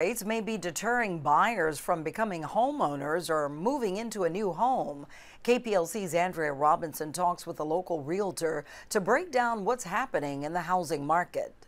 Rates may be deterring buyers from becoming homeowners or moving into a new home. KPLC's Andrea Robinson talks with a local realtor to break down what's happening in the housing market.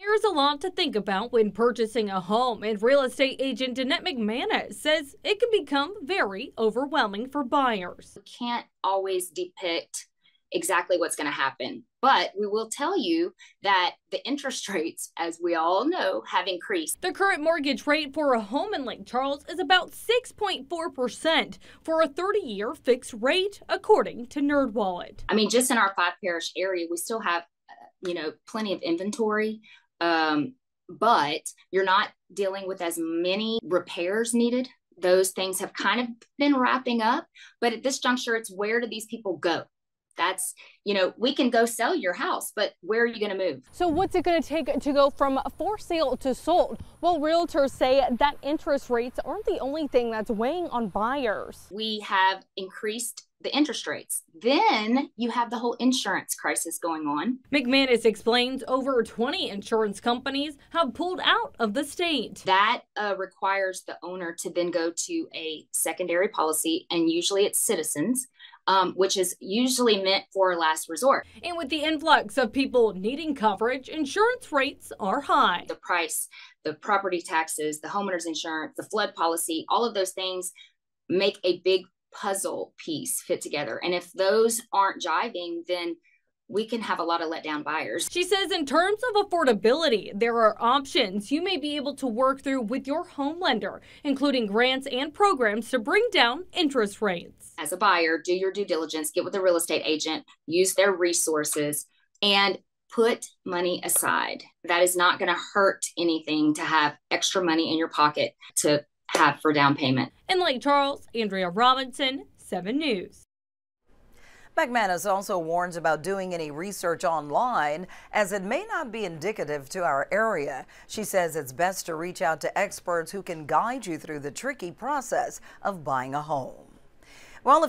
There's a lot to think about when purchasing a home, and real estate agent Danette McManus says it can become very overwhelming for buyers. We can't always depict exactly what's going to happen. But we will tell you that the interest rates, as we all know, have increased. The current mortgage rate for a home in Lake Charles is about 6.4% for a 30 year fixed rate, according to NerdWallet. I mean, just in our five parish area, we still have, uh, you know, plenty of inventory. Um, but you're not dealing with as many repairs needed those things have kind of been wrapping up. But at this juncture, it's where do these people go? That's you know we can go sell your house but where are you going to move so what's it going to take to go from for sale to sold well realtors say that interest rates aren't the only thing that's weighing on buyers we have increased the interest rates. Then you have the whole insurance crisis going on. McManus explains over 20 insurance companies have pulled out of the state. That uh, requires the owner to then go to a secondary policy, and usually it's citizens um, which is usually meant for last resort. And with the influx of people needing coverage, insurance rates are high. The price, the property taxes, the homeowner's insurance, the flood policy, all of those things make a big puzzle piece fit together. And if those aren't jiving, then we can have a lot of letdown buyers. She says, in terms of affordability, there are options you may be able to work through with your home lender, including grants and programs to bring down interest rates. As a buyer, do your due diligence, get with a real estate agent, use their resources, and put money aside. That is not going to hurt anything to have extra money in your pocket to have for down payment. In Lake Charles, Andrea Robinson, 7 News. McManus also warns about doing any research online as it may not be indicative to our area. She says it's best to reach out to experts who can guide you through the tricky process of buying a home. Well,